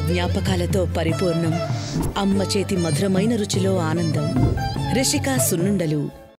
జ్ఞాపకాలతో పరిపూర్ణం. అమ్మ చేతి మధురమైన రుచిలో ఆనందం. రిషిక సున్నుండలు.